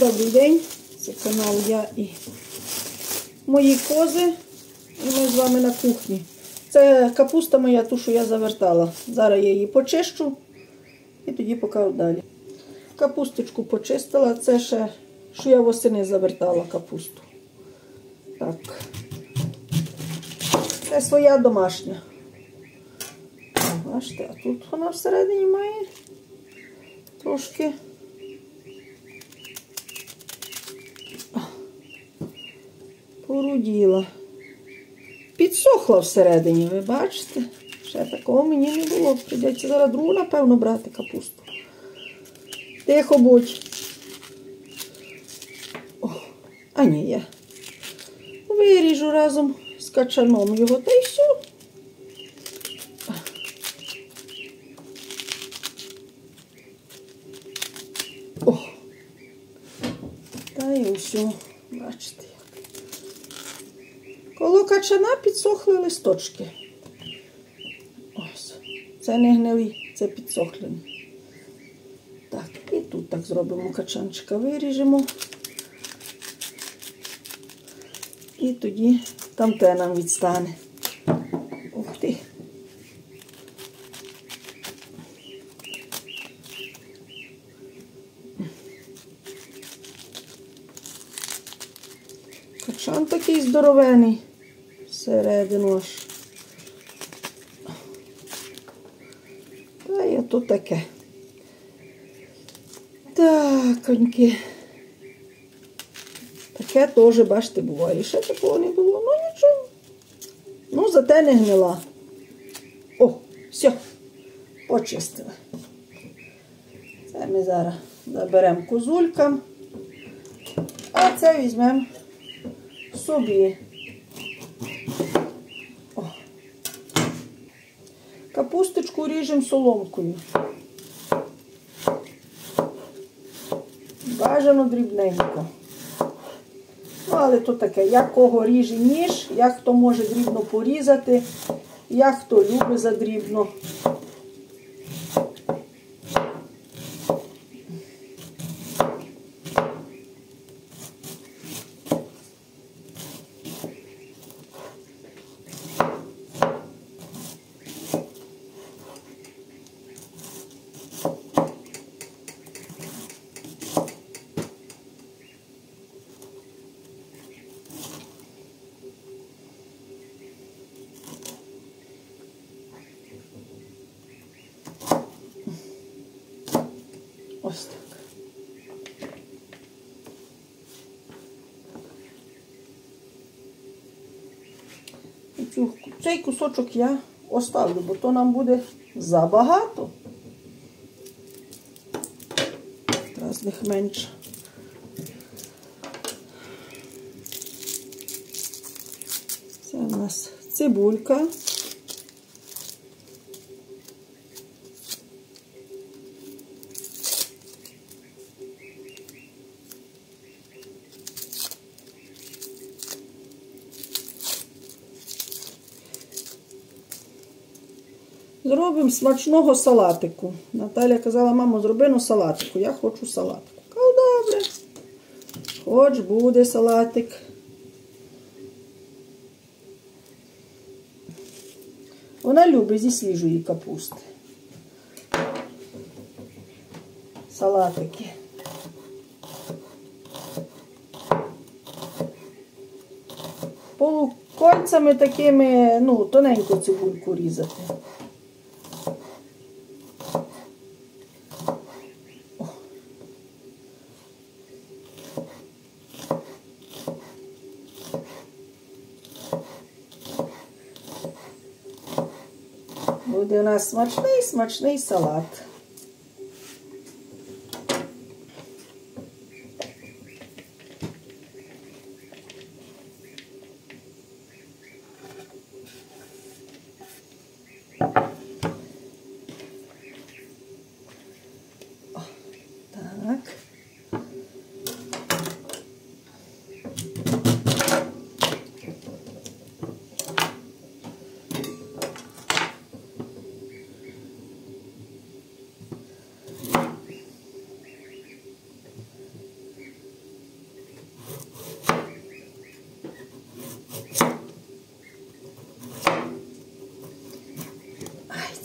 Добрий день, це канал Я і мої кози. І ми з вами на кухні. Це капуста моя, ту, що я завертала. Зараз я її почищу і тоді покажу далі. Капусточку почистила, це ще, що я восени завертала капусту. Так. Це своя домашня. Бачите, а тут вона всередині має трошки. Поруділа. Підсохла всередині, ви бачите? Ще такого мені не було. Придеться зараз другу, напевно, брати капусту. Тихо будь. О, а ні, я виріжу разом з качаном його та й все. О, та й все, бачите. Качана підсохли листочки. Ось. Це не гнилі, це підсохлені. Так, і тут так зробимо качанчика, виріжемо. І тоді там те нам відстане. Ух ти. Качан такий здоровений всередину аж. Та я тут таке. Таконьки. Таке теж, бачите, буває. Ще такого не було. Ну нічого. Ну, зате не гнила. О, все, почистили. Це ми зараз заберемо козулькам, а це візьмемо собі. О. Капусточку ріжемо соломкою. Бажано дрібненько. Ну, але то таке, як кого ріже ніж, як хто може дрібно порізати, як хто любить задрібно. Ось так. І цю- Цей кусочок я оставлю, бо то нам буде забагато. Треба них менше. Це у нас цибулька. Зробимо смачного салатику. Наталя казала, мамо, зроби ну салатику. Я хочу салатику. Кажу, добре. Хоч буде салатик. Вона любить зі свіжої капусти. Салатики. Полукольцями такими, ну, тоненько цибульку різати. Буде у нас смачний смачний салат. О, Так.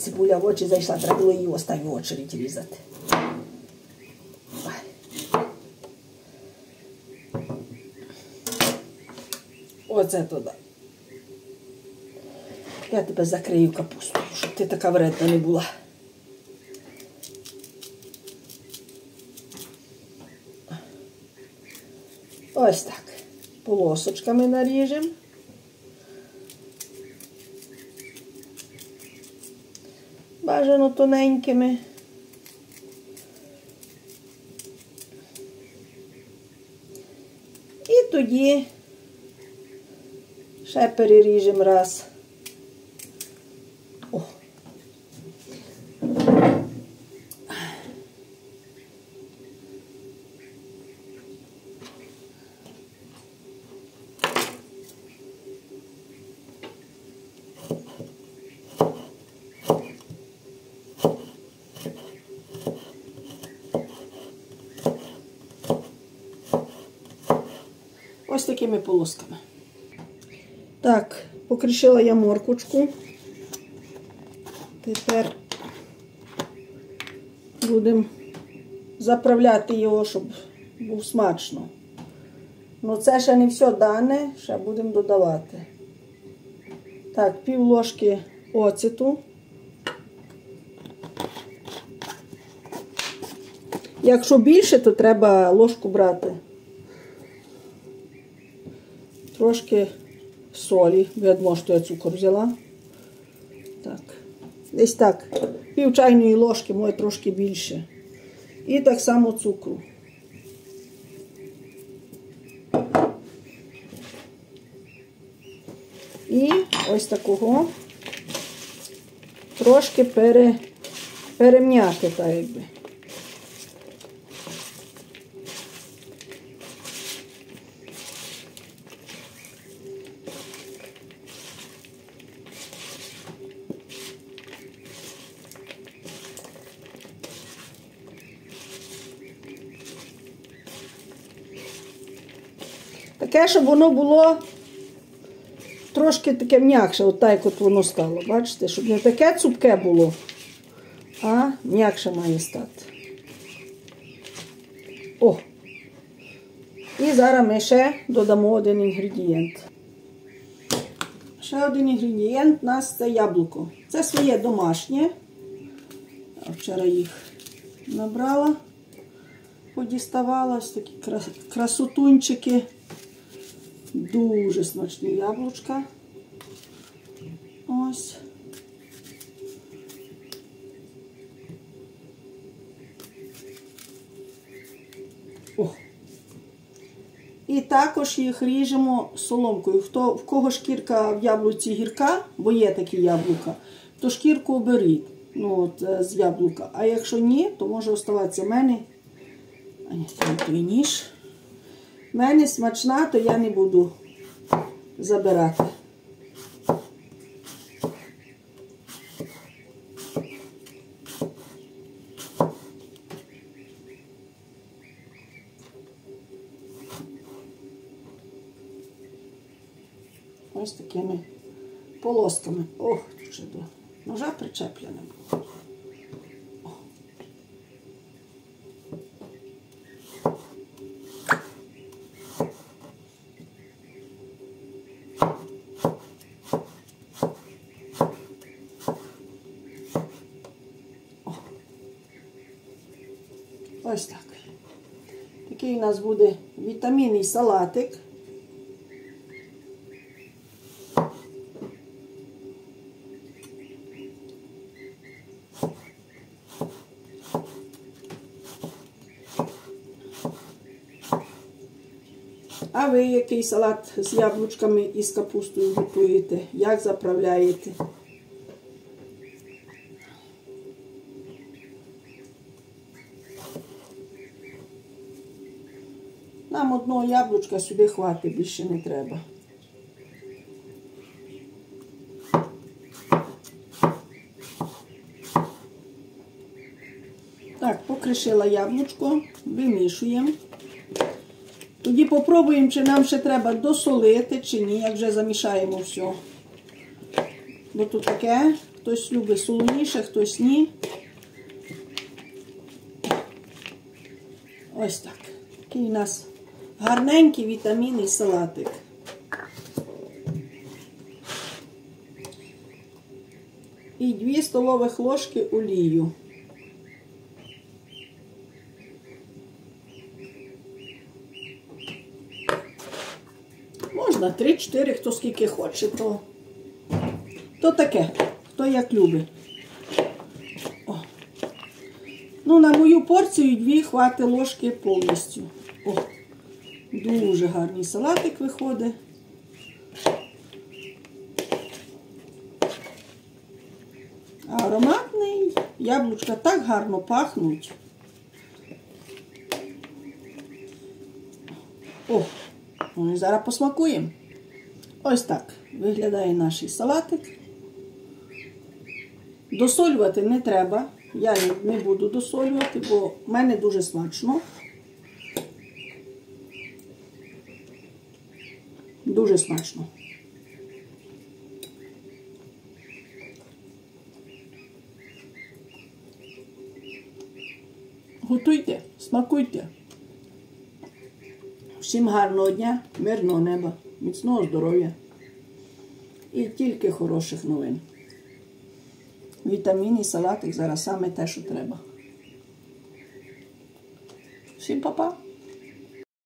Цибуля в очі зайшла, треба було її в останню очередь різати. Оце туди. Я тебе закрию капустою, щоб ти така вредна не була. Ось так. Полосочками наріжемо. Бажано тоненькими. І тоді ще переріжемо раз. Ось такими полосками. Так, покришила я моркочку. Тепер будемо заправляти його, щоб був смачно. Ну це ще не все дане, ще будемо додавати. Так, пів ложки оцету. Якщо більше, то треба ложку брати. Трошки солі, видно, що я цукор взяла. Так. Десь так. Пів чайної ложки, може трошки більше. І так само цукру. І ось такого трошки пере, перемняти, так якби. Таке, щоб воно було трошки таке м'якше, от так, як от воно стало. Бачите, щоб не таке цупке було, а м'якше має стати. О! І зараз ми ще додамо один інгредієнт. Ще один інгредієнт у нас це яблуко. Це своє домашнє. Я вчора їх набрала, подіставала ось такі красотунчики. Дуже смачні яблучка. Ось. О. І також їх ріжемо соломкою. Хто, В кого шкірка в яблуці гірка, бо є такі яблука, то шкірку оберіть ну, от, з яблука. А якщо ні, то може оставатися в мене. А ні, той ніж. В мене смачна, то я не буду забирати. Ось такими полосками. Ох, ще ножа причеплене було. Ось так. Такий у нас буде вітамінний салатик. А ви який салат з яблучками і з капустою готуєте? Як заправляєте? Нам одного яблучка сюди хватить, більше не треба. Так, покришила яблучко, вимішуємо. Тоді попробуємо, чи нам ще треба досолити, чи ні, як вже замішаємо все. Бо тут таке, Хтось любить солоніше, хтось ні. Ось так. Такий у нас гарненький вітамінний салатик. І 2 столових ложки олію. Можна 3-4, хто скільки хоче, то, то таке, хто як любить. О. Ну, на мою порцію дві хвати ложки повністю. О, дуже гарний салатик виходить. Ароматний, яблучка так гарно пахнуть. О, і зараз посмакуємо. Ось так виглядає наш салатик. Досолювати не треба. Я не буду досолювати, бо в мене дуже смачно. Дуже смачно. Готуйте, смакуйте. Всім гарного дня, мирного неба, міцного здоров'я і тільки хороших новин. Вітамінний салатик зараз саме те, що треба. Всім па-па!